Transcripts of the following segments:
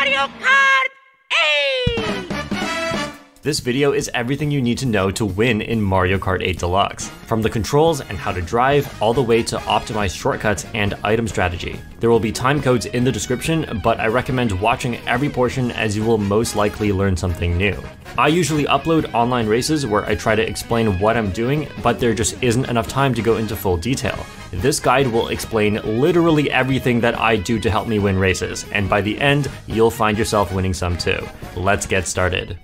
Mario Kart 8! This video is everything you need to know to win in Mario Kart 8 Deluxe, from the controls and how to drive, all the way to optimized shortcuts and item strategy. There will be time codes in the description, but I recommend watching every portion as you will most likely learn something new. I usually upload online races where I try to explain what I'm doing, but there just isn't enough time to go into full detail. This guide will explain literally everything that I do to help me win races, and by the end, you'll find yourself winning some too. Let's get started.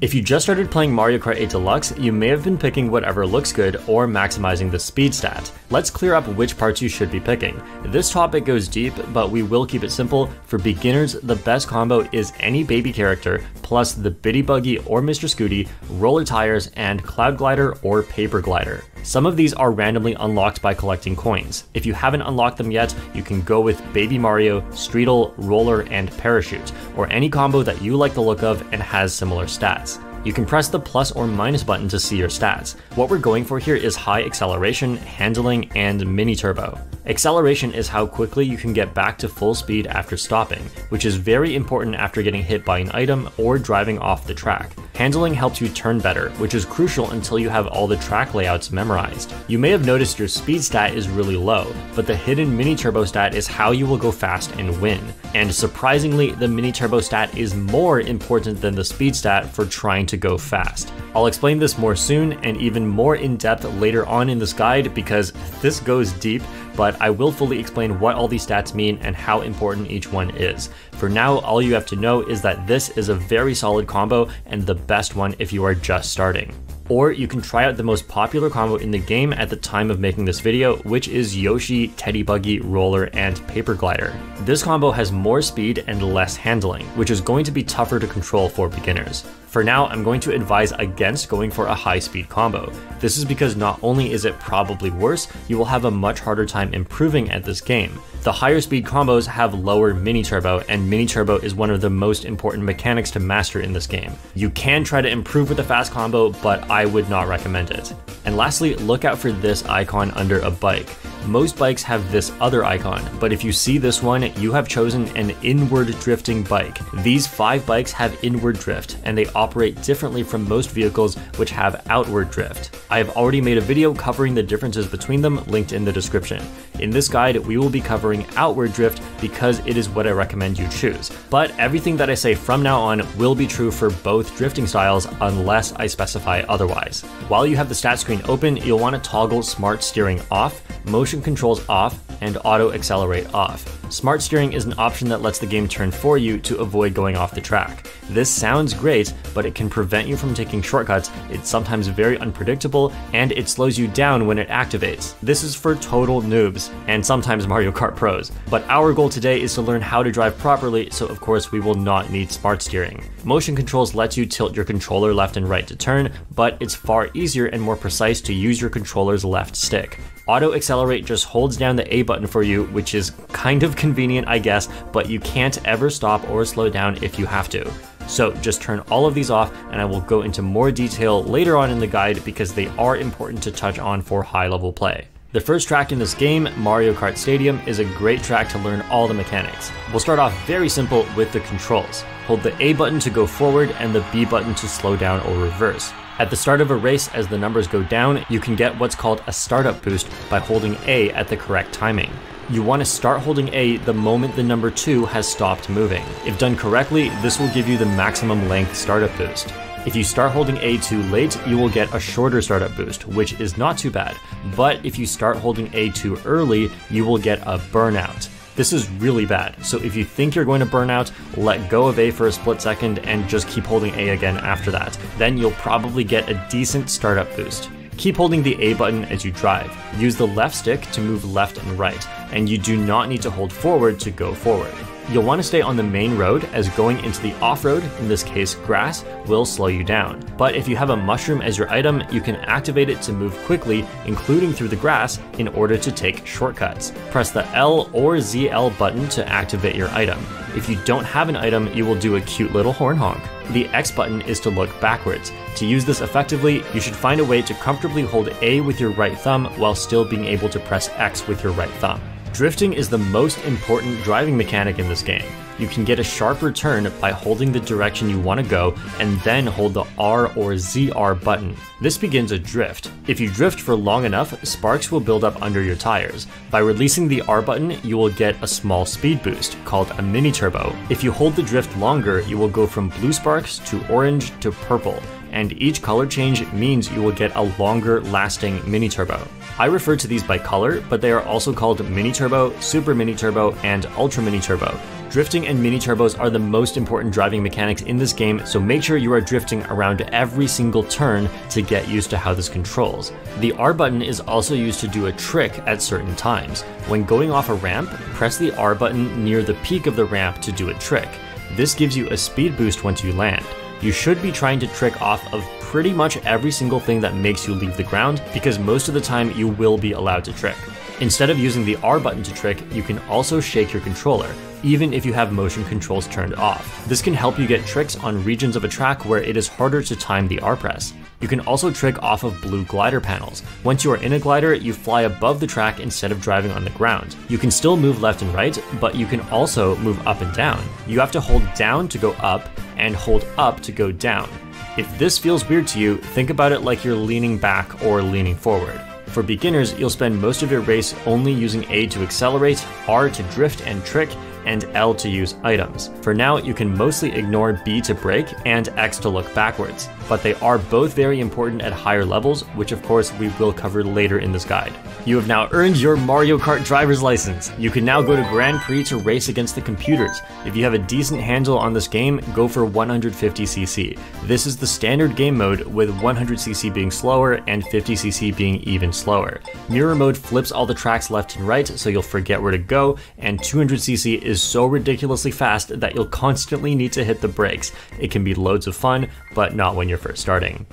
If you just started playing Mario Kart 8 Deluxe, you may have been picking whatever looks good or maximizing the speed stat. Let's clear up which parts you should be picking. This topic goes deep, but we will keep it simple. For beginners, the best combo is any baby character plus the Biddybuggy or Mr. Scooty, roller tires, and Cloud Glider or Paper Glider. Some of these are randomly unlocked by collecting coins. If you haven't unlocked them yet, you can go with Baby Mario, Streetle, Roller, and Parachute, or any combo that you like the look of and has similar stats. You can press the plus or minus button to see your stats. What we're going for here is high acceleration, handling, and mini turbo. Acceleration is how quickly you can get back to full speed after stopping, which is very important after getting hit by an item or driving off the track. Handling helps you turn better, which is crucial until you have all the track layouts memorized. You may have noticed your speed stat is really low, but the hidden mini turbo stat is how you will go fast and win. And surprisingly, the mini turbo stat is more important than the speed stat for trying to go fast. I'll explain this more soon and even more in depth later on in this guide because this goes deep, but I will fully explain what all these stats mean and how important each one is. For now, all you have to know is that this is a very solid combo and the best one if you are just starting. Or you can try out the most popular combo in the game at the time of making this video, which is Yoshi, Teddy Buggy, Roller, and Paper Glider. This combo has more speed and less handling, which is going to be tougher to control for beginners. For now, I'm going to advise against going for a high speed combo. This is because not only is it probably worse, you will have a much harder time improving at this game. The higher speed combos have lower mini turbo, and mini turbo is one of the most important mechanics to master in this game. You can try to improve with a fast combo, but I would not recommend it. And lastly, look out for this icon under a bike. Most bikes have this other icon, but if you see this one, you have chosen an inward drifting bike. These five bikes have inward drift, and they operate differently from most vehicles which have outward drift. I have already made a video covering the differences between them linked in the description. In this guide, we will be covering outward drift because it is what I recommend you choose. But everything that I say from now on will be true for both drifting styles unless I specify otherwise. While you have the stat screen open, you'll want to toggle smart steering off, motion controls off and auto accelerate off. Smart steering is an option that lets the game turn for you to avoid going off the track. This sounds great, but it can prevent you from taking shortcuts, it's sometimes very unpredictable, and it slows you down when it activates. This is for total noobs, and sometimes Mario Kart pros. But our goal today is to learn how to drive properly, so of course we will not need smart steering. Motion controls lets you tilt your controller left and right to turn, but it's far easier and more precise to use your controller's left stick. Auto Accelerate just holds down the A button for you, which is kind of convenient, I guess, but you can't ever stop or slow down if you have to. So just turn all of these off and I will go into more detail later on in the guide because they are important to touch on for high level play. The first track in this game, Mario Kart Stadium, is a great track to learn all the mechanics. We'll start off very simple with the controls. Hold the A button to go forward and the B button to slow down or reverse. At the start of a race, as the numbers go down, you can get what's called a startup boost by holding A at the correct timing. You want to start holding A the moment the number 2 has stopped moving. If done correctly, this will give you the maximum length startup boost. If you start holding A too late, you will get a shorter startup boost, which is not too bad. But if you start holding A too early, you will get a burnout. This is really bad, so if you think you're going to burn out, let go of A for a split second and just keep holding A again after that. Then you'll probably get a decent startup boost. Keep holding the A button as you drive. Use the left stick to move left and right, and you do not need to hold forward to go forward. You'll want to stay on the main road as going into the off-road, in this case grass, will slow you down. But if you have a mushroom as your item, you can activate it to move quickly, including through the grass, in order to take shortcuts. Press the L or ZL button to activate your item. If you don't have an item, you will do a cute little horn honk. The X button is to look backwards. To use this effectively, you should find a way to comfortably hold A with your right thumb while still being able to press X with your right thumb. Drifting is the most important driving mechanic in this game. You can get a sharper turn by holding the direction you want to go and then hold the R or ZR button. This begins a drift. If you drift for long enough, sparks will build up under your tires. By releasing the R button, you will get a small speed boost, called a mini turbo. If you hold the drift longer, you will go from blue sparks to orange to purple and each color change means you will get a longer lasting mini turbo. I refer to these by color, but they are also called mini turbo, super mini turbo, and ultra mini turbo. Drifting and mini turbos are the most important driving mechanics in this game, so make sure you are drifting around every single turn to get used to how this controls. The R button is also used to do a trick at certain times. When going off a ramp, press the R button near the peak of the ramp to do a trick. This gives you a speed boost once you land you should be trying to trick off of pretty much every single thing that makes you leave the ground, because most of the time you will be allowed to trick. Instead of using the R button to trick, you can also shake your controller, even if you have motion controls turned off. This can help you get tricks on regions of a track where it is harder to time the R press. You can also trick off of blue glider panels. Once you are in a glider, you fly above the track instead of driving on the ground. You can still move left and right, but you can also move up and down. You have to hold down to go up, and hold up to go down. If this feels weird to you, think about it like you're leaning back or leaning forward. For beginners, you'll spend most of your race only using A to accelerate, R to drift and trick, and L to use items. For now, you can mostly ignore B to brake and X to look backwards, but they are both very important at higher levels, which of course we will cover later in this guide. You have now earned your Mario Kart driver's license. You can now go to Grand Prix to race against the computers. If you have a decent handle on this game, go for 150cc. This is the standard game mode, with 100cc being slower and 50cc being even slower. Mirror mode flips all the tracks left and right, so you'll forget where to go, and 200cc is so ridiculously fast that you'll constantly need to hit the brakes. It can be loads of fun, but not when you're first starting.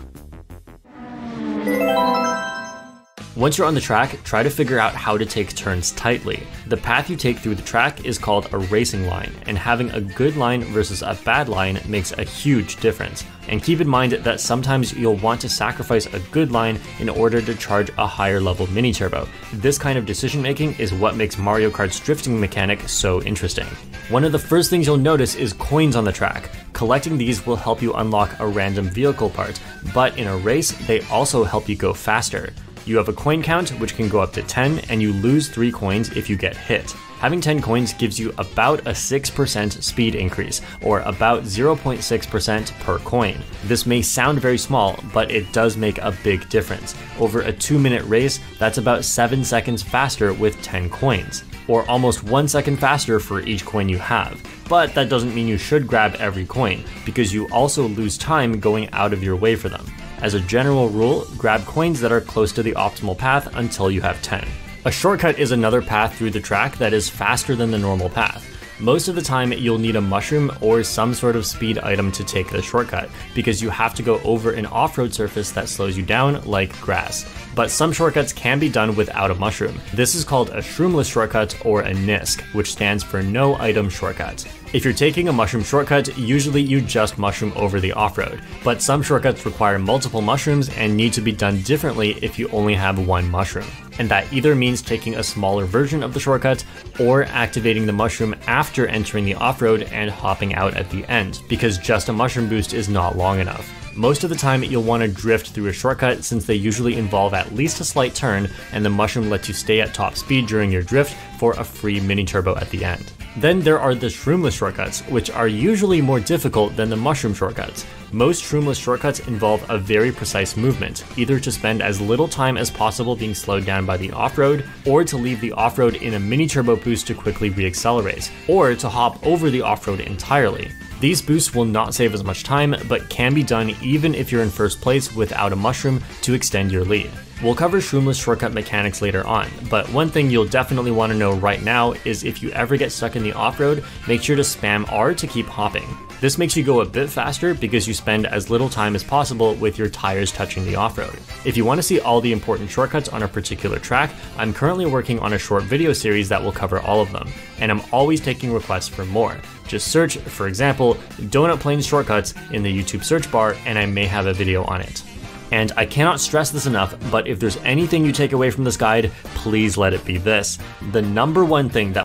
Once you're on the track, try to figure out how to take turns tightly. The path you take through the track is called a racing line, and having a good line versus a bad line makes a huge difference. And keep in mind that sometimes you'll want to sacrifice a good line in order to charge a higher level mini turbo. This kind of decision making is what makes Mario Kart's drifting mechanic so interesting. One of the first things you'll notice is coins on the track. Collecting these will help you unlock a random vehicle part, but in a race, they also help you go faster. You have a coin count, which can go up to 10, and you lose 3 coins if you get hit. Having 10 coins gives you about a 6% speed increase, or about 0.6% per coin. This may sound very small, but it does make a big difference. Over a 2 minute race, that's about 7 seconds faster with 10 coins, or almost 1 second faster for each coin you have. But that doesn't mean you should grab every coin, because you also lose time going out of your way for them. As a general rule, grab coins that are close to the optimal path until you have 10. A shortcut is another path through the track that is faster than the normal path. Most of the time, you'll need a mushroom or some sort of speed item to take the shortcut, because you have to go over an off road surface that slows you down, like grass. But some shortcuts can be done without a mushroom. This is called a shroomless shortcut or a NISC, which stands for no item shortcut. If you're taking a mushroom shortcut, usually you just mushroom over the off-road, but some shortcuts require multiple mushrooms and need to be done differently if you only have one mushroom. And that either means taking a smaller version of the shortcut or activating the mushroom after entering the off-road and hopping out at the end, because just a mushroom boost is not long enough. Most of the time, you'll want to drift through a shortcut since they usually involve at least a slight turn, and the mushroom lets you stay at top speed during your drift for a free mini turbo at the end. Then there are the shroomless shortcuts, which are usually more difficult than the mushroom shortcuts. Most shroomless shortcuts involve a very precise movement, either to spend as little time as possible being slowed down by the off-road, or to leave the off-road in a mini turbo boost to quickly reaccelerate, or to hop over the off-road entirely. These boosts will not save as much time, but can be done even if you're in first place without a mushroom to extend your lead. We'll cover Shroomless shortcut mechanics later on, but one thing you'll definitely want to know right now is if you ever get stuck in the off-road, make sure to spam R to keep hopping. This makes you go a bit faster because you spend as little time as possible with your tires touching the off-road. If you want to see all the important shortcuts on a particular track, I'm currently working on a short video series that will cover all of them, and I'm always taking requests for more. Just search, for example, Donut Plains shortcuts in the YouTube search bar and I may have a video on it. And I cannot stress this enough, but if there's anything you take away from this guide, please let it be this. The number one thing that